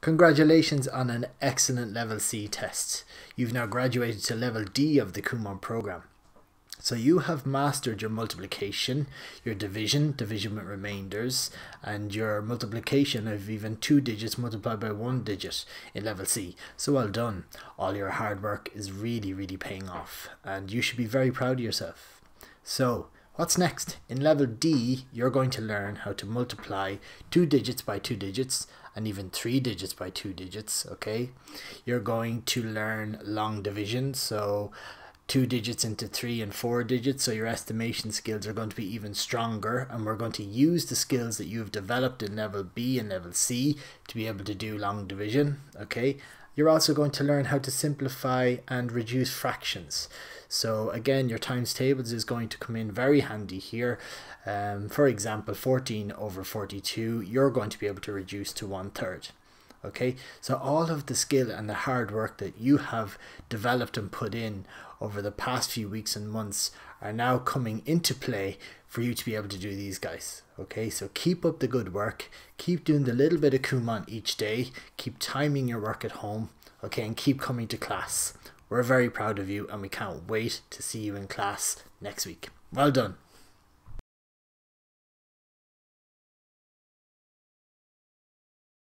Congratulations on an excellent level C test. You've now graduated to level D of the Kumon program. So you have mastered your multiplication, your division, division with remainders, and your multiplication of even two digits multiplied by one digit in level C. So well done. All your hard work is really, really paying off, and you should be very proud of yourself. So What's next? In level D, you're going to learn how to multiply two digits by two digits and even three digits by two digits, okay? You're going to learn long division, so two digits into three and four digits, so your estimation skills are going to be even stronger, and we're going to use the skills that you've developed in level B and level C to be able to do long division, okay? You're also going to learn how to simplify and reduce fractions. So again, your times tables is going to come in very handy here. Um, for example, 14 over 42, you're going to be able to reduce to one third. Okay, so all of the skill and the hard work that you have developed and put in over the past few weeks and months are now coming into play for you to be able to do these guys. Okay, so keep up the good work, keep doing the little bit of Kumon each day, keep timing your work at home, okay, and keep coming to class. We're very proud of you and we can't wait to see you in class next week. Well done.